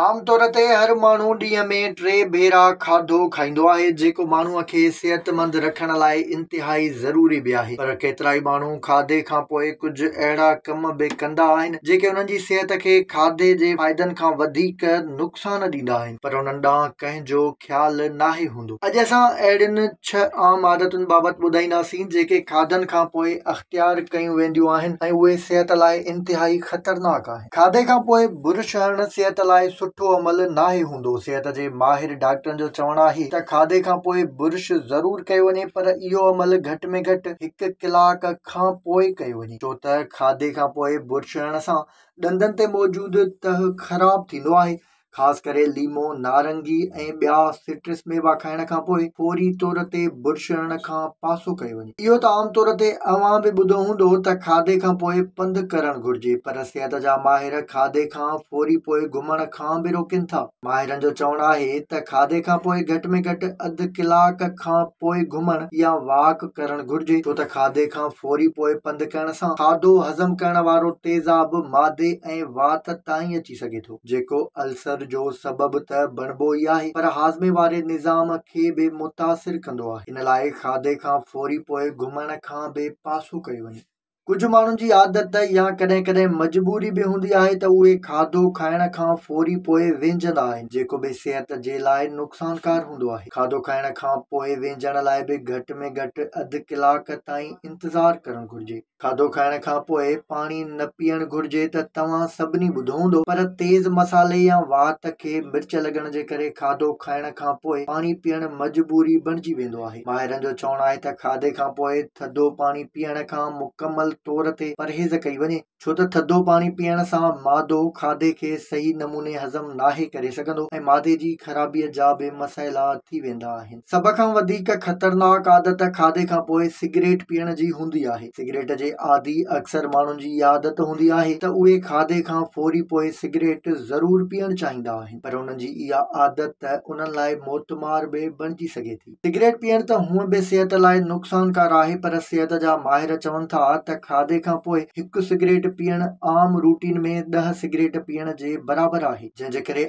आमतौर ते हर माण्हू ॾींहं में टे भेरा खाधो खाईंदो आहे जेको माण्हूअ खे सिहतमंद रखण लाइ इंतिहाई ज़रूरी बि आहे पर केतिरा ई माण्हू खाधे खां पोइ कुझु अहिड़ा कम बि कंदा आहिनि जेके उन्हनि जी सिहत खे खाधे जे फ़ाइदनि खां वधीक नुक़सान ॾींदा आहिनि पर उन्हनि ॾांहुं कंहिंजो ख़्यालु न आहे हूंदो अॼु असां अहिड़ियुनि छह आम आदतुनि बाबति ॿुधाईंदासीं जेके खाधनि खां पोइ अख़्तियार कयूं वेंदियूं आहिनि ऐं उहे सिहत लाइ इंतिहाई ख़तरनाक आहिनि खाधे खां पोइ बुरुश हर सिहत लाइ सुठो अमल न आहे हूंदो सिहत जे माहिर डॉक्टरनि जो चवणु आहे त खाधे खां पोइ बुर्श ज़रूरु कयो वञे पर इहो अमल घटि में घटि हिकु कलाक खां पोइ कयो वञे छो त खाधे खां पोइ बुर्श सां ॾंदनि ते मौजूदु तह ख़राबु थींदो ख़ासि करे लीमो नारंगी ऐं पोइ फोरी तौर ते वञे इहो हूंदो त खाधे खां पोइ पंधु करणु पर सिहत जा माहिर खाधे खां फोरी पोइ घुमण माहिरनि जो चवणु आहे त खाधे खां पोइ घटि में फोरी पोइ पंधु करण सां खाधो हज़म करण वारो तेज़ाब मादे ऐं वात ताईं अची सघे थो जेको जो सबब त बणबो ई आहे पर हाज़मे वारे निज़ाम खे बि मुतासिर कंदो आहे हिन लाइ खाधे खां फोरी पोइ घुमण खां बि पासो कयो वञे कुझु माण्हुनि जी आदत या कॾहिं कॾहिं मजबूरी बि हूंदी आहे त उहे खाधो खाइण खां फोरी पोइ वेझंदा आहिनि जेको बि सिहत जे लाइ नुक़सानकार हूंदो आहे खाधो खाइण खां पोइ वेंञण लाइ बि घटि में घटि अधु कलाक ताईं इंतज़ारु करणु घुरिजे खाधो खाइण खां पोइ पाणी न पीअणु घुरिजे त तव्हां सभिनी ॿुधो हूंदो पर तेज़ मसाले या वात खे मिर्च लॻण जे करे खाधो खाइण खां पोइ पाणी पीअणु मजबूरी बणिजी वेंदो आहे ॿाहिरि जो चवणु आहे त खाधे खां पोइ थधो पाणी पीअण खां तौर ते परहेज़ कई वञे छो त थधो पाणी पीअण सां मादो खाधे खे सही नमूने हज़म नाहे करे सघंदो ऐं मादे जी ख़राबीअ जा बि मसइला थी वेंदा आहिनि सभ खां वधीक ख़तरनाक आदत खाधे खां पोइ सिगरेट पीअण जी हूंदी आहे सिगरेट जे आदि अक्सर माण्हुनि जी आदत हूंदी आहे त उहे खाधे खां फोरी पोइ सिगरेट ज़रूर पीअण चाहींदा आहिनि पर उन्हनि जी इहा आदत उन्हनि लाइ मोतमार बि बणजी सघे थी सिगरेट पीअण त हूअ बि सिहत लाइ नुक़सानकार आहे पर सिहत जा माहिर चवनि था त खाधे खां पोइ हिकु सिगरेट पीअण आम रूटीन में ॾह सिगरेट पीअण जे बराबरि आहे जंहिंजे करे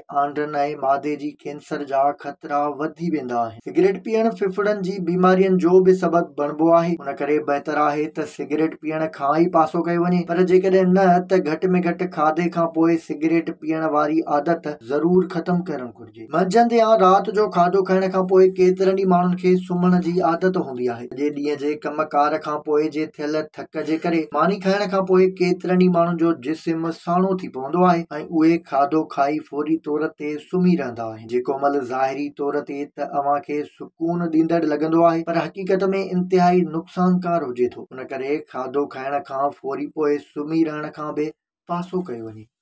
मादे जी कैंसर जा ख़तरा वधी वेंदा आहिनि सिगरेट पीअण फिफड़नि जी बीमारियुनि जो हुन करे बहितर आहे त सिगरेट पीअण खां ई पासो कयो वञे पर जेकॾहिं न त घटि में घटि खाधे खां पोइ सिगरेट पीअण वारी आदत ज़रूरु ख़तम करणु घुरिजे मंझंदि या राति जो खाधो खाइण खां पोइ केतरनि माण्हुनि खे सुम्हण जी आदत हूंदी आहे ॾींहं जे खां पोइ जे थियल थक जे करे मानी खाइण खां पोइ केतिरनि माण्हुनि जो जिस्म साणो थी पवंदो आहे ऐं उहे खाधो खाई फौरी तौर ते सुम्ही रहंदा आहिनि जेको महिल ज़ाहिरी तौर ते त अव्हां खे सुकून ॾींदड़ लॻंदो आहे पर हक़ीक़त में इंतिहाई नुक़सानकार हुजे थो उन करे खाधो खाइण खां फौरी पोइ सुम्ही रहण खां बि पासो कयो वञे